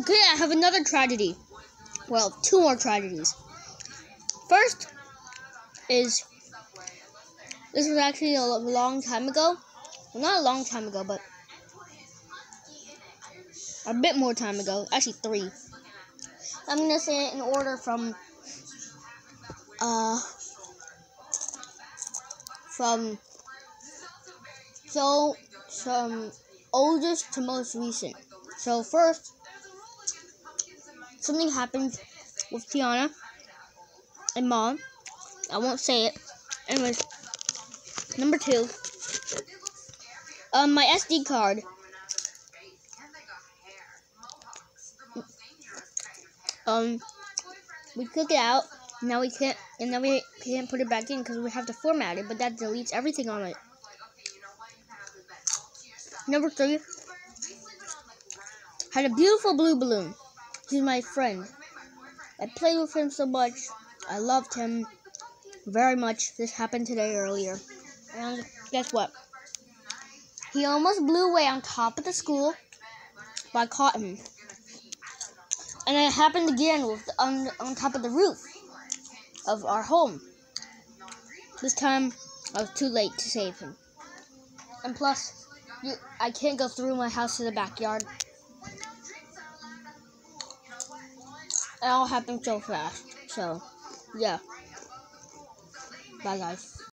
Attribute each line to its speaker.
Speaker 1: Okay, I have another tragedy. Well, two more tragedies. First is this was actually a long time ago. Well, not a long time ago, but a bit more time ago. Actually, three. I'm gonna say it in order from uh from so from oldest to most recent. So first, something happened with Tiana and mom. I won't say it. Anyways, number two. Um, my SD card. Um, we took it out. Now we can't, and now we can't put it back in because we have to format it. But that deletes everything on it. Number three. Had a beautiful blue balloon. He's my friend. I played with him so much. I loved him very much. This happened today earlier. And guess what? He almost blew away on top of the school, but I caught him. And it happened again with the, on, on top of the roof of our home. This time, I was too late to save him. And plus, you, I can't go through my house to the backyard. It all happened so fast. So, yeah. Bye, guys.